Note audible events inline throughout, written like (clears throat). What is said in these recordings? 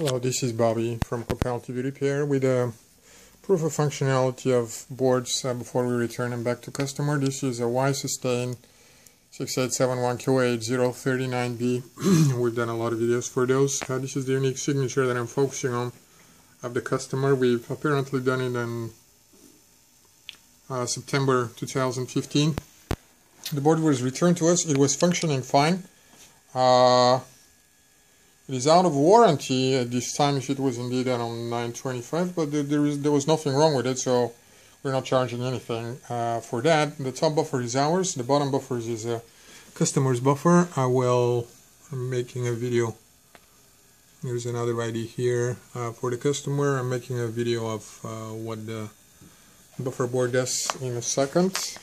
Hello, this is Bobby from Coppell TV Repair with a proof of functionality of boards uh, before we return them back to customer. This is a Y-Sustain 6871QA039B. (clears throat) We've done a lot of videos for those. Uh, this is the unique signature that I'm focusing on of the customer. We've apparently done it in uh, September 2015. The board was returned to us. It was functioning fine. Uh, it is out of warranty at this time if it was indeed on 925, but there, there, is, there was nothing wrong with it, so we're not charging anything uh, for that. The top buffer is ours, the bottom buffer is a customer's buffer. I will, I'm making a video. there's another ID here uh, for the customer. I'm making a video of uh, what the buffer board does in a second.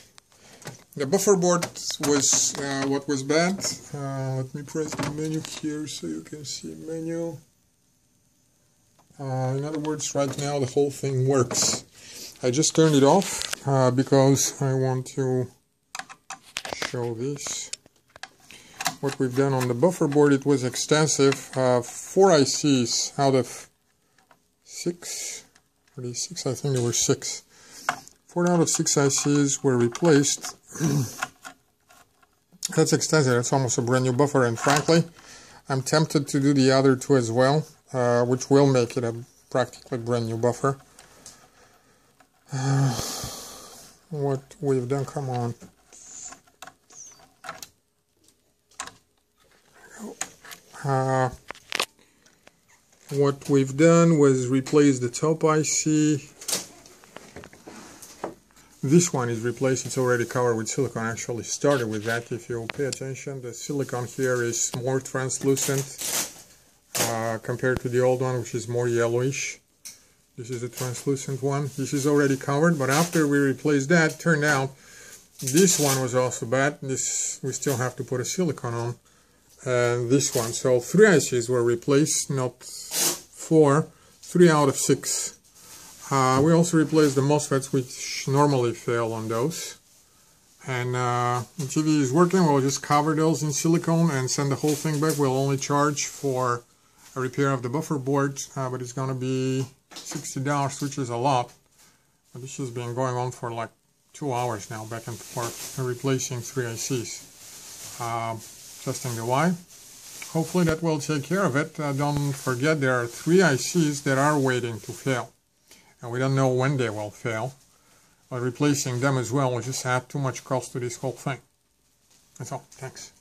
The buffer board was uh, what was bad. Uh, let me press the menu here so you can see menu. Uh, in other words, right now the whole thing works. I just turned it off uh, because I want to show this. What we've done on the buffer board, it was extensive. Uh, four ICs out of six, these six? I think there were six. Four out of six ICs were replaced (clears throat) That's extensive. It's almost a brand new buffer, and frankly, I'm tempted to do the other two as well, uh, which will make it a practically brand new buffer. Uh, (sighs) what we've done, come on. Uh, what we've done was replace the top IC this one is replaced, it's already covered with silicone. I actually started with that. If you pay attention, the silicone here is more translucent uh, compared to the old one, which is more yellowish. This is a translucent one. This is already covered, but after we replaced that, turned out this one was also bad. This we still have to put a silicone on. And this one, so three ICs were replaced, not four. Three out of six. Uh, we also replaced the MOSFETs which normally fail on those. And uh, the TV is working, we'll just cover those in silicone and send the whole thing back. We'll only charge for a repair of the buffer board, uh, but it's going to be $60, which is a lot. But this has been going on for like two hours now, back and forth, replacing three ICs. Uh, testing the Y. Hopefully that will take care of it. Uh, don't forget there are three ICs that are waiting to fail and we don't know when they will fail. But replacing them as well will just add too much cost to this whole thing. That's all. Thanks.